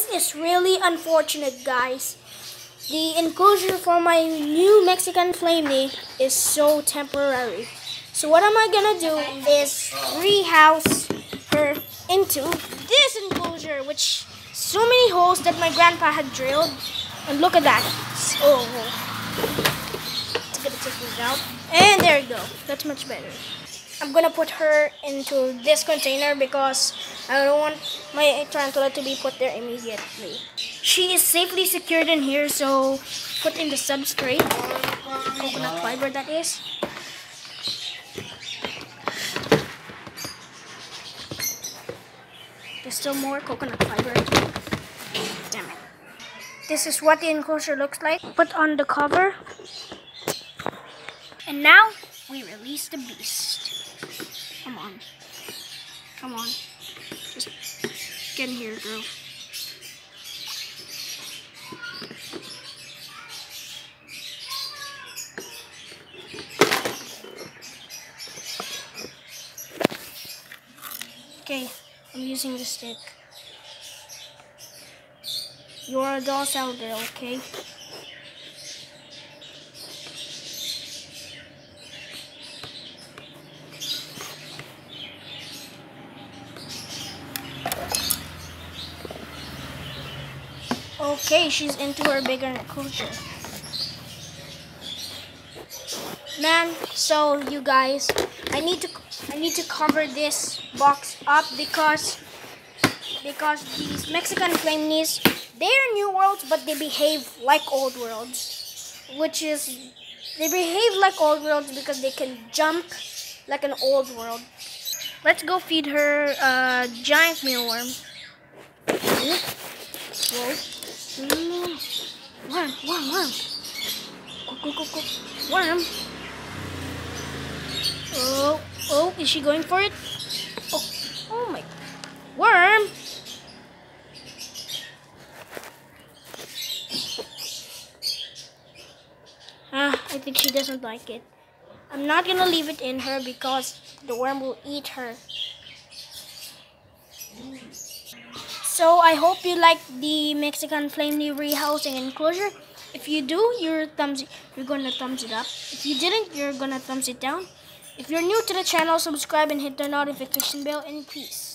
This is really unfortunate, guys. The enclosure for my new Mexican flame knee is so temporary. So what am I gonna do is rehouse her into this enclosure, which so many holes that my grandpa had drilled. And look at that. Oh, oh. it's gonna take this out. And there you go. That's much better. I'm gonna put her into this container because I don't want my tarantula to be put there immediately. She is safely secured in here, so put in the substrate coconut fiber that is. There's still more coconut fiber. Damn it. This is what the enclosure looks like. Put on the cover. And now we release the beast. Come on. Come on. Just get in here, girl. Okay, I'm using the stick. You're a docile girl, okay? Okay, she's into her bigger enclosure. Man, so you guys, I need to I need to cover this box up because because these Mexican flame knees, they're new worlds, but they behave like old worlds, which is they behave like old worlds because they can jump like an old world. Let's go feed her uh, giant mealworm. Whoa. Mm. Worm, worm, worm. Go, go, go, go. Worm. Oh, oh, is she going for it? Oh, oh my. Worm. Ah, I think she doesn't like it. I'm not gonna leave it in her because the worm will eat her. So I hope you like the Mexican Flame Flamely rehousing enclosure. If you do, you're thumbs you're gonna thumbs it up. If you didn't, you're gonna thumbs it down. If you're new to the channel, subscribe and hit the notification bell and peace.